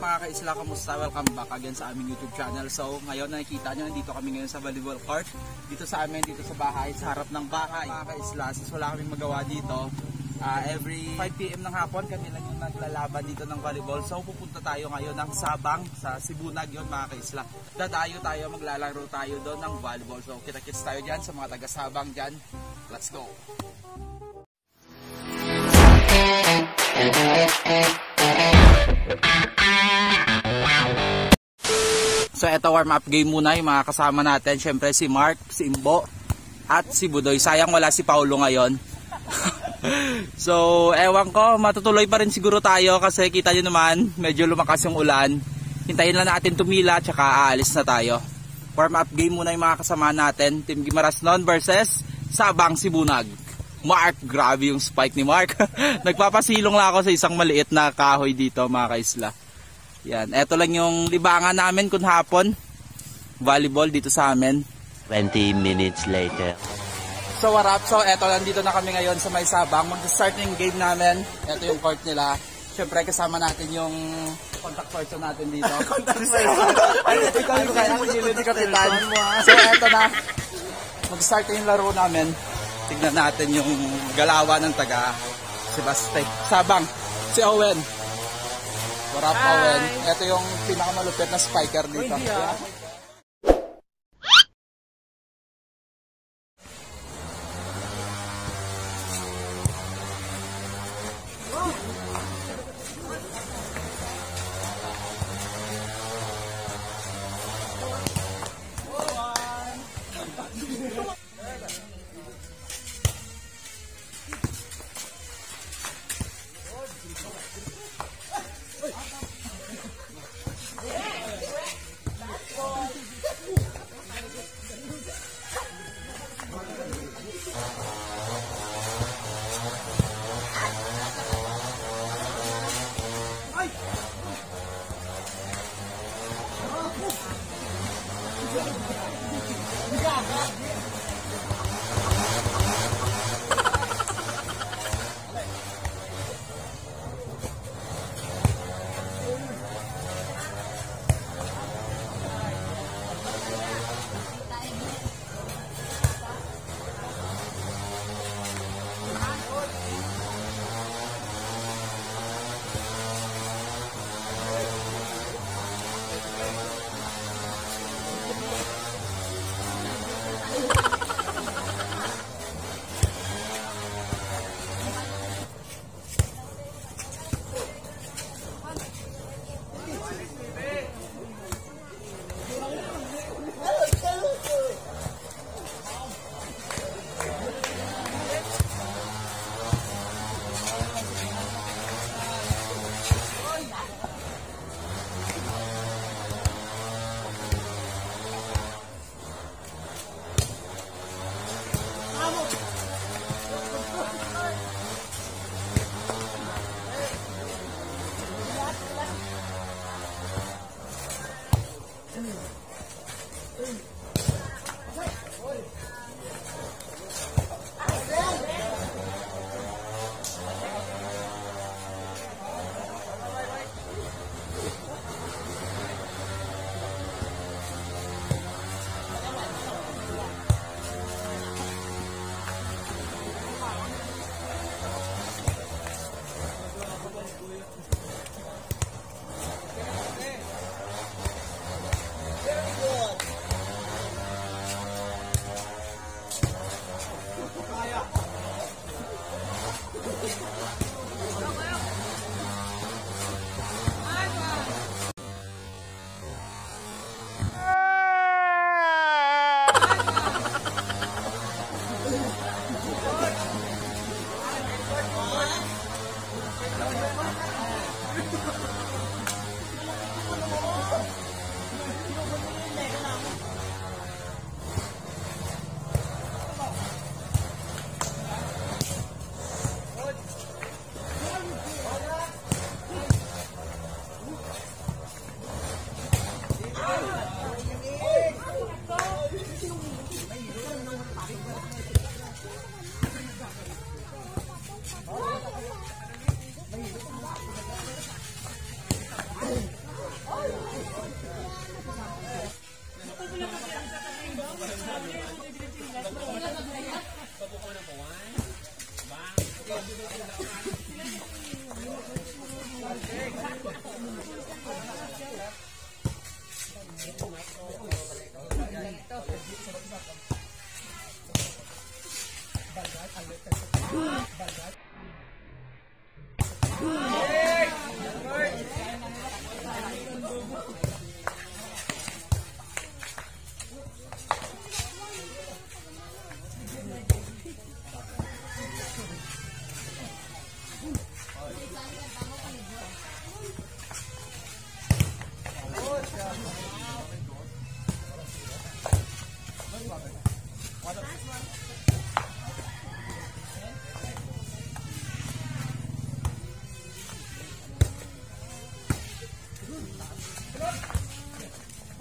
mga kaisla, kamusta? Welcome back again sa aming YouTube channel. So ngayon nakikita nyo, nandito kami ngayon sa volleyball court. Dito sa amin, dito sa bahay, sa harap ng bahay. Mga kaisla, since wala kaming magawa dito, ah, every 5pm ng hapon kami lang yung naglalaban dito ng volleyball. So pupunta tayo ngayon ng Sabang sa Sibunag yon mga kaisla. Dadayo tayo, maglalaro tayo doon ng volleyball. So kita-kits tayo dyan sa mga taga Sabang dyan. Let's go! So eto warm up game muna yung mga kasama natin. Syempre si Mark, si Imbo, at si Budoy. Sayang wala si Paulo ngayon. so ewan ko, matutuloy pa rin siguro tayo kasi kita nyo naman, medyo lumakas yung ulan. Hintayin lang natin tumila tsaka aalis na tayo. Warm up game muna yung mga kasama natin. Team Gimarasnon versus Sabang Sibunag. Mark, grabe yung spike ni Mark. Nagpapasilong lang ako sa isang maliit na kahoy dito mga kaisla. Yan, eto lang yung libangan namin kung hapon. Volleyball dito sa amin. 20 minutes later. So what up? So eto lang dito na kami ngayon sa May Sabang. Mag-start yung game namin. Eto yung court nila. Siyempre kasama natin yung contact person natin dito. contact person? Ay, ikaw yung kaya yung kapitan. So eto na. Mag-start na yung laro namin. Tignan natin yung galawan ng taga Sebastian. Sabang. Si Owen. Up, Owen? Ito yung pinakamalupit na spiker dito. Ginagawa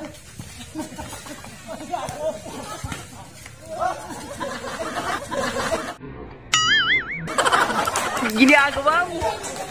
mo! Tarawa ba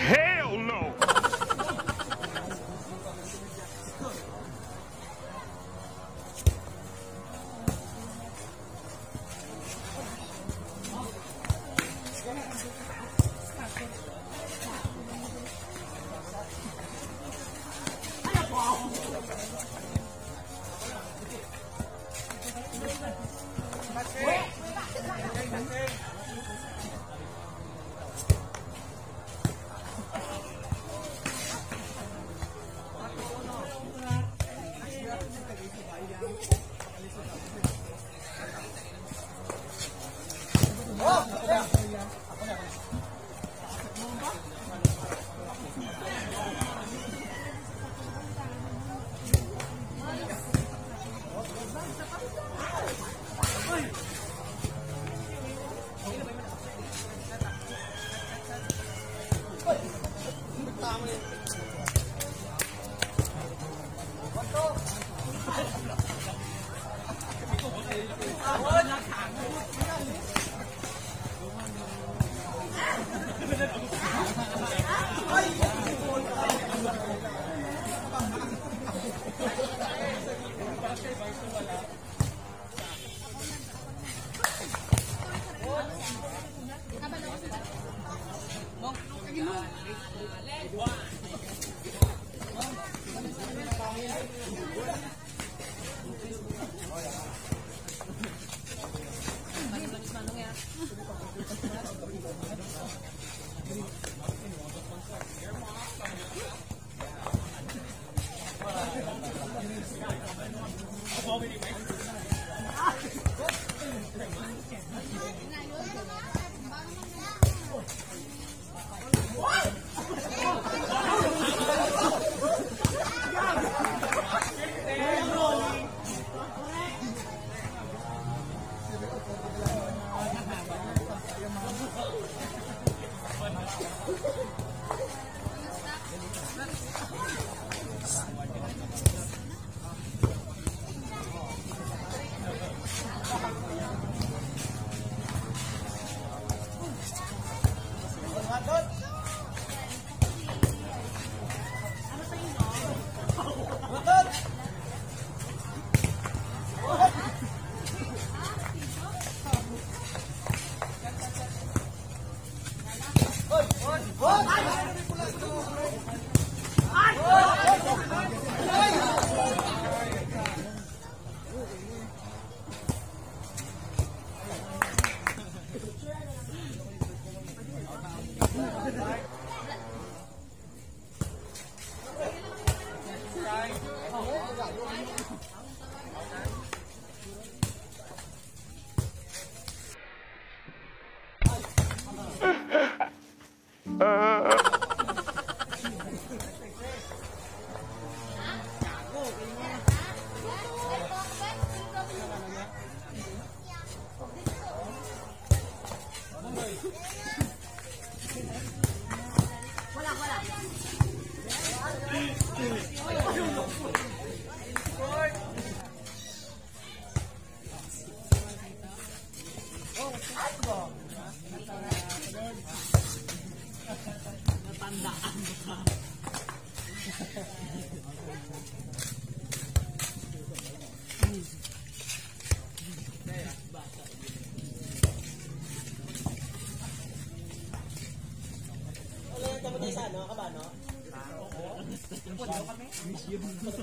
Oh, 也不是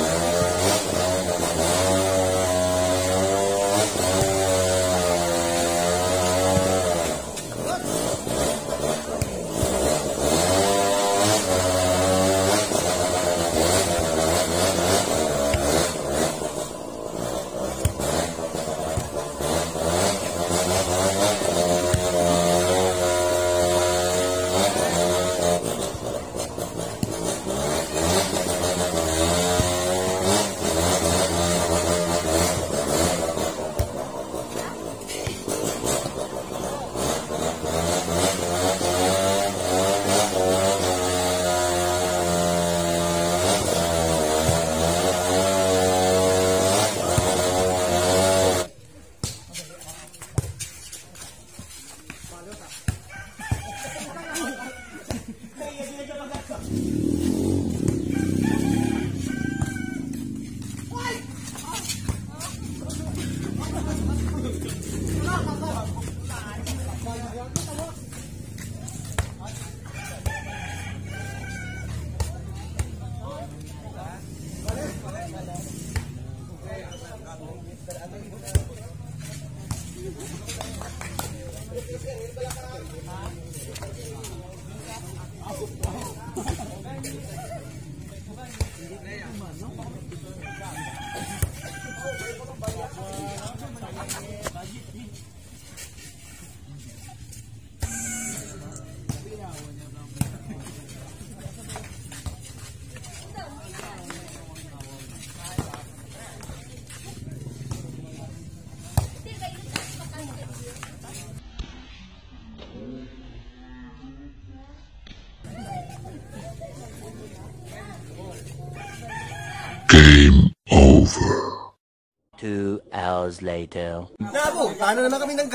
Two hours later. Nabo, paano naman kami ng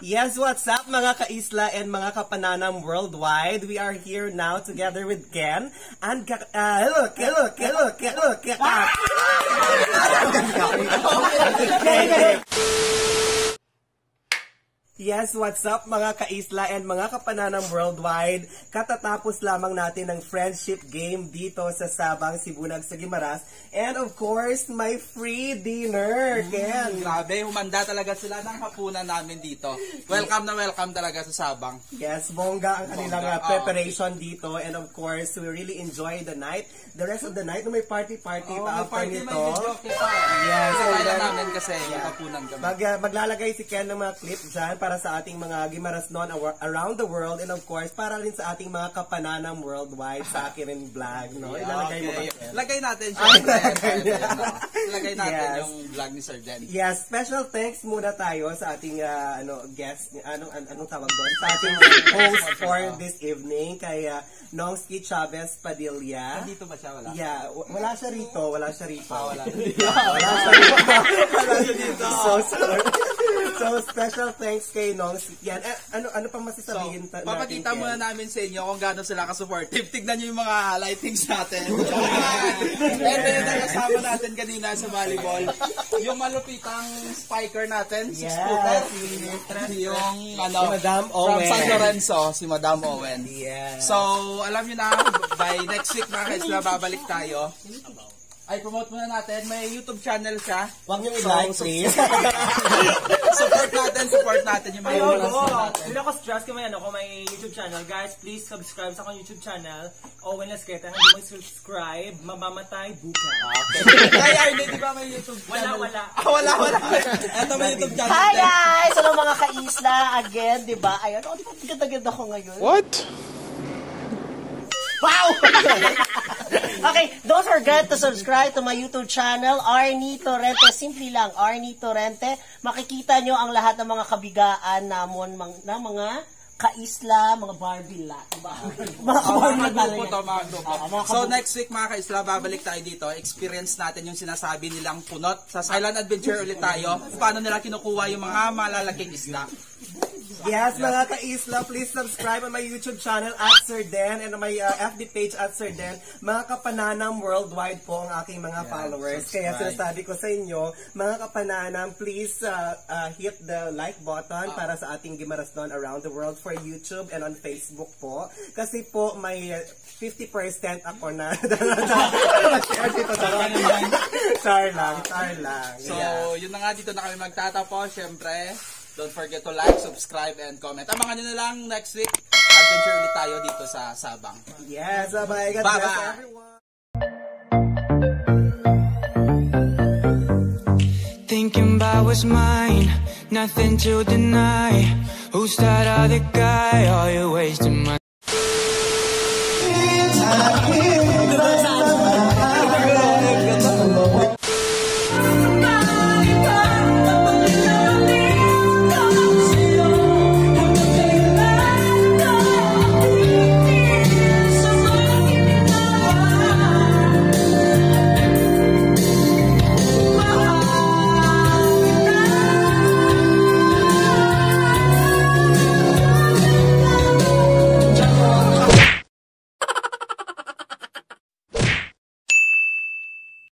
yes, what's up mga kaisla and mga kapananam worldwide? We are here now together with Ken and ka uh, hello, hello, hello, hello, hello, Yes, what's up mga kaisla and mga kapananam worldwide? Katatapos lamang natin ng friendship game dito sa Sabang, Sibunag, sa Gimaras. And of course, my free dinner, Ken. Grabe, humanda talaga sila ng hapunan namin dito. Welcome na welcome talaga sa Sabang. Yes, bongga ang kanilang Bongga, preparation dito. And of course, we really enjoy the night. The rest of the night, may party-party Oh, pa after party, may nito. video pa. Yes, kaya then- namin kasi may hapunan kami. Mag, uh, maglalagay si Ken ng mga clip dyan para sa ating mga Gimaras non around the world and of course para rin sa ating mga kapananam worldwide sa akin rin vlog. No? Ilalagay mo ba, Okay. Lagay natin siya. Ay, lagay natin Yes. yung vlog ni Sir Den. Yes, special thanks muna tayo sa ating uh, ano guest, anong an- anong tawag doon? Sa ating host for this evening kay uh, Nongski Chavez Padilla. Dito ba siya? Wala? Yeah, wala siya rito, wala siya rito. Ah, wala. wala siya rito. wala siya dito. So sorry. So, special thanks kay Nong. Yan, eh, ano, ano pa So, masasabihin ta- papakita muna namin sa inyo kung gaano sila ka-supportive. Tignan nyo yung mga lightings natin. Ito yung nakasama natin kanina sa volleyball. Yung malupitang spiker natin, si Yes, Scooter. si- Yung ano, Si Madam from Owen. San Lorenzo, si Madam Owen. Yeah. So, alam nyo na, by next week mga kaisla, babalik tayo. Ay, promote muna natin. May YouTube channel siya. Huwag niyong i-like, please. support natin, support natin yung mga Ay, viewers oo. natin. Hindi ako stress kung may, ano, kung may YouTube channel. Guys, please subscribe sa akong YouTube channel. Owen Lasqueta. Hindi mo subscribe, mamamatay bukas. Kaya Arne, di ba may YouTube Wala, channel? wala. Ah, wala, wala. Ito may YouTube channel. Hi guys! Hello mga ka-isla again, di ba? Ayan, oh, di ba ganda-ganda ko ngayon? What? Okay, don't forget to subscribe to my YouTube channel, Arnie Torrente. Simple lang, Arnie Torrente. Makikita nyo ang lahat ng mga kabigaan namon mang, na mga ka-isla, mga Barbie la. Diba? mga Barbie mga So next week mga kaisla, babalik tayo dito. Experience natin yung sinasabi nilang punot. Sa Silent Adventure ulit tayo. Paano nila kinukuha yung mga malalaking isda. Yes, mga ka-isla, please subscribe on my YouTube channel at Sir Den and on my uh, FB page at Sir Den. Mga kapananam worldwide po ang aking mga followers. Kaya subscribe. sinasabi ko sa inyo, mga kapananam, please uh, uh, hit the like button para sa ating Gimarasnon around the world for YouTube and on Facebook po. Kasi po may uh, 50% ako na Char lang, char lang. So, Yeah. yun na nga, dito na kami magtatapos. Siyempre, don't forget to like, subscribe, and comment. Abangan nyo na lang next week. Adventure ulit tayo dito sa Sabang. Yes, bye-bye. God Bye-bye. everyone. Thinking about what's mine, nothing to deny. Who's that other guy? Are you wasting my